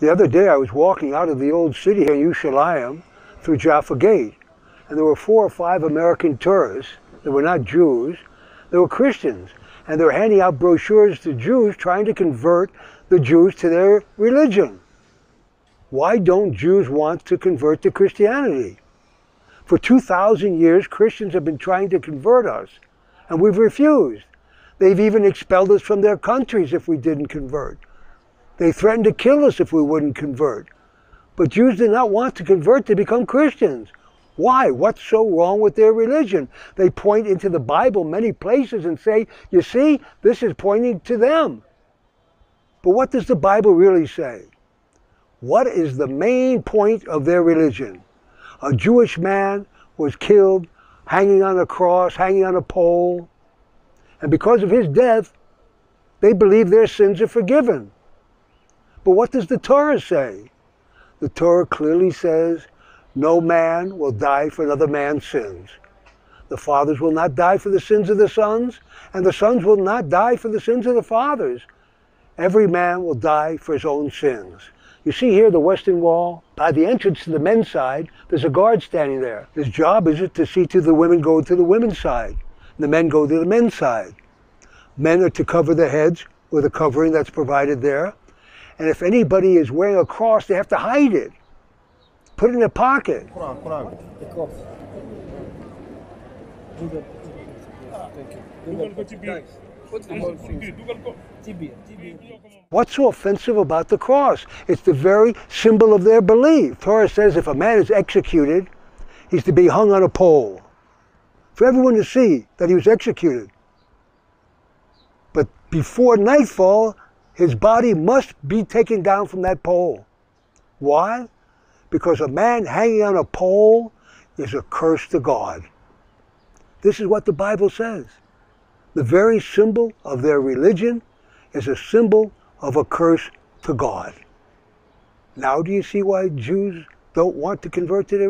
The other day I was walking out of the old city here in Yerushalayim through Jaffa Gate, and there were four or five American tourists that were not Jews, they were Christians, and they were handing out brochures to Jews trying to convert the Jews to their religion. Why don't Jews want to convert to Christianity? For 2,000 years, Christians have been trying to convert us, and we've refused. They've even expelled us from their countries if we didn't convert. They threatened to kill us if we wouldn't convert. But Jews did not want to convert to become Christians. Why? What's so wrong with their religion? They point into the Bible many places and say, you see, this is pointing to them. But what does the Bible really say? What is the main point of their religion? A Jewish man was killed hanging on a cross, hanging on a pole. And because of his death, they believe their sins are forgiven. But what does the Torah say? The Torah clearly says, no man will die for another man's sins. The fathers will not die for the sins of the sons, and the sons will not die for the sins of the fathers. Every man will die for his own sins. You see here the western wall? By the entrance to the men's side, there's a guard standing there. His job is it to see to the women go to the women's side. The men go to the men's side. Men are to cover their heads with a covering that's provided there. And if anybody is wearing a cross, they have to hide it. Put it in their pocket. Quran, Quran. The cross. Google. Thank you. Google. Guys, what's the whole thing? Tibia. Tibia. What's so offensive about the cross? It's the very symbol of their belief. Torah says if a man is executed, he's to be hung on a pole for everyone to see that he was executed. But before nightfall, his body must be taken down from that pole. Why? Because a man hanging on a pole is a curse to God. This is what the Bible says. The very symbol of their religion is a symbol of a curse to God. Now do you see why Jews don't want to convert to their